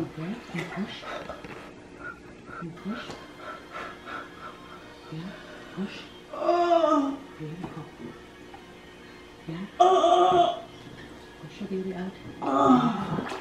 deep breath you push. You push. Yeah, push. Beautiful. Yeah. Oh. Push your baby out. Oh.